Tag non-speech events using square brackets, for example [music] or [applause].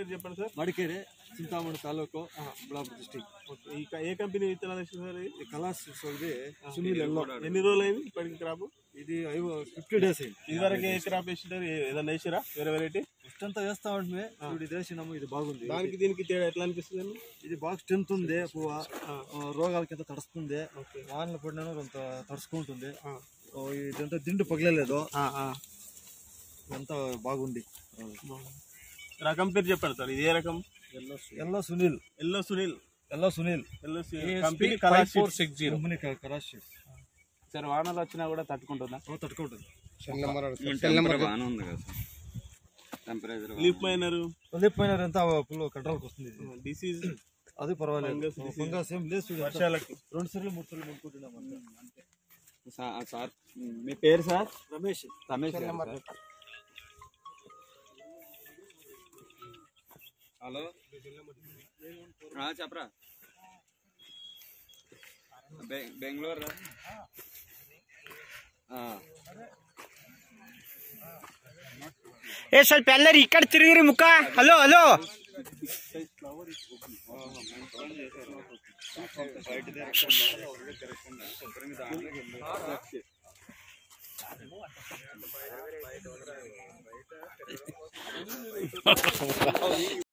పేరు చెప్పండి సార్? మడికేరి చింతామణి తాలూకు బిలాపూర్ డిస్టిక్ ఓకే. ఈ క- ఏ కంపెనీ విత్తనాలు సార్ ఇది? ఈ కలాస్ ఇది సునీల్ ఎల్లో. ఎన్ని రోజులు అయింది ఇప్పటికి క్రాప్? ఇది ఫిఫ్టీ డేస్ అయింది. ఇదివరకు ఏ క్రాప్ వేసినారు? ఏదైనా వేసిరా? వేరే వెరైటీ ఫస్ట్ అంతా వేస్తా ఉంటే ఇప్పుడు ఇది వేసినాము ఇది బాగుంది. దానికి దీనికి తేడా ఎట్లా అనిపిస్తుంది అండి? ఇది బాగా స్ట్రెంత్ ఉంది పువ్వు. ఆ, రోగాల కింద తడుస్తుంది. వానలు పడినా కొంత తడుచుకుంటుంది ఓ, ఇదంతా దిండు పగిలేదు ఇదంతా బాగుంది. రకం పేరు చెప్పండి సార్. ఇది ఏ రకం? Yellow Sunil. Yellow Sunil. Yellow Sunil. Yellow company colour four six zero. Company కరాష్ sir వానలు వచ్చినా కూడా తట్టుకుంటుందా? తట్టుకుంటుంది. బాగానే ఉంది కదా టెంపరేచర్ లీఫ్ మైనర్? వెళ్ళిపోయిన ఎంత? ఫుల్ కంట్రోల్కి వస్తుంది ఇది. డిసీజ్? అది పర్వాలేదు. ఫంగస్ ఏం లేదు. వర్షాలకి? రెండు సార్లు మూడు సార్లు ముట్టుకుంటున్నాం అంతే. సార్ మీ పేరు సార్? రమేష్. రమేష్ హలో? చెప్పరా. బెంగళూరు ఏ సార్ పెళ్ళరు ఇక్కడ తిరిగిరి ముక్క హలో హలో. బయట [laughs]